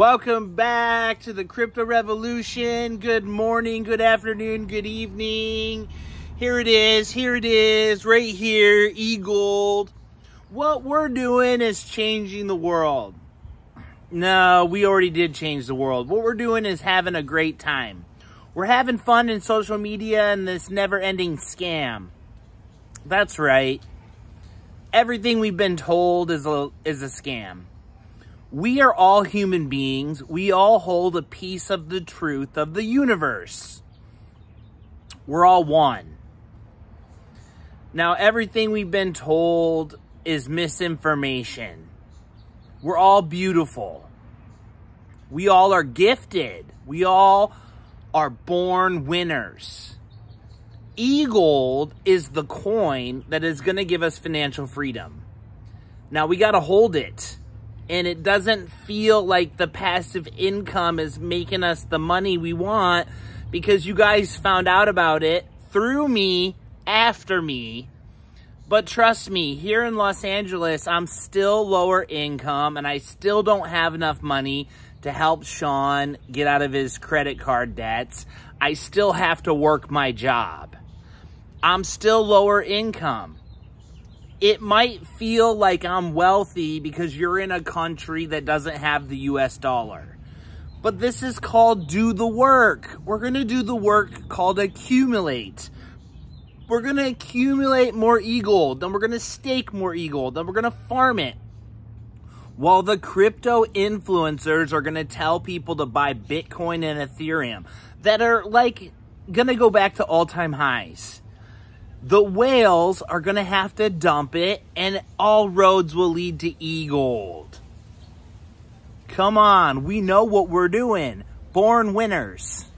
Welcome back to the Crypto Revolution. Good morning, good afternoon, good evening. Here it is, here it is, right here, E-Gold. What we're doing is changing the world. No, we already did change the world. What we're doing is having a great time. We're having fun in social media and this never-ending scam. That's right. Everything we've been told is a, is a scam. We are all human beings. We all hold a piece of the truth of the universe. We're all one. Now, everything we've been told is misinformation. We're all beautiful. We all are gifted. We all are born winners. E-gold is the coin that is going to give us financial freedom. Now we got to hold it. And it doesn't feel like the passive income is making us the money we want because you guys found out about it through me, after me. But trust me, here in Los Angeles, I'm still lower income and I still don't have enough money to help Sean get out of his credit card debts. I still have to work my job. I'm still lower income. It might feel like I'm wealthy because you're in a country that doesn't have the US dollar. But this is called do the work. We're going to do the work called accumulate. We're going to accumulate more e-gold. Then we're going to stake more e-gold. Then we're going to farm it. While the crypto influencers are going to tell people to buy Bitcoin and Ethereum that are like going to go back to all-time highs the whales are going to have to dump it and all roads will lead to e-gold. Come on, we know what we're doing. Born winners.